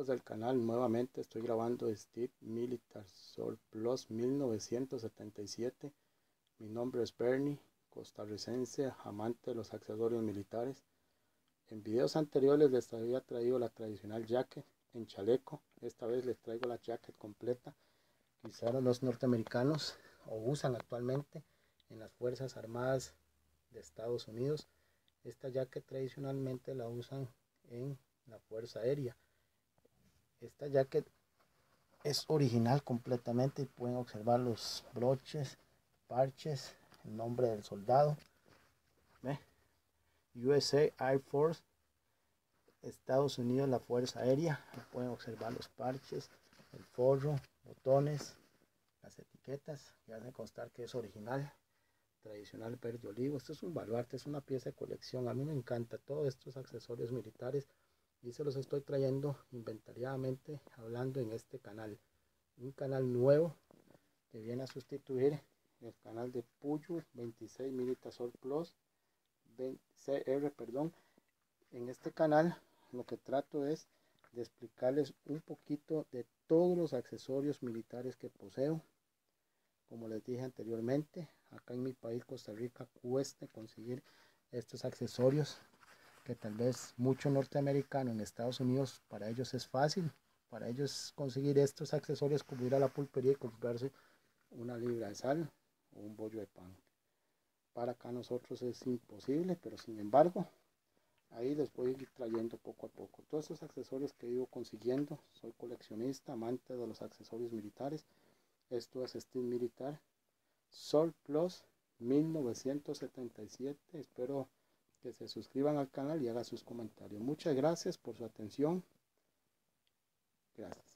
amigos del canal, nuevamente estoy grabando Steve Militar Sol Plus 1977. Mi nombre es Bernie, costarricense, amante de los accesorios militares. En videos anteriores les había traído la tradicional jacket en chaleco. Esta vez les traigo la jacket completa que usaron los norteamericanos o usan actualmente en las Fuerzas Armadas de Estados Unidos. Esta jacket tradicionalmente la usan en la Fuerza Aérea. Esta jacket es original completamente y pueden observar los broches, parches, el nombre del soldado. USA Air Force, Estados Unidos, la Fuerza Aérea. pueden observar los parches, el forro, botones, las etiquetas que hacen constar que es original tradicional verde olivo. Esto es un baluarte, es una pieza de colección. A mí me encanta todos estos accesorios militares y se los estoy trayendo inventariadamente hablando en este canal. Un canal nuevo que viene a sustituir el canal de Puyo 26 Militasol Plus CR, perdón. En este canal lo que trato es de explicarles un poquito de todos los accesorios militares que poseo. Como les dije anteriormente, acá en mi país, Costa Rica, cuesta conseguir estos accesorios que tal vez mucho norteamericano en Estados Unidos, para ellos es fácil, para ellos conseguir estos accesorios como ir a la pulpería y comprarse una libra de sal o un bollo de pan. Para acá nosotros es imposible, pero sin embargo, ahí les voy trayendo poco a poco. Todos esos accesorios que he consiguiendo, soy coleccionista, amante de los accesorios militares. Esto es Steam Militar Sol Plus 1977. Espero que se suscriban al canal y hagan sus comentarios. Muchas gracias por su atención. Gracias.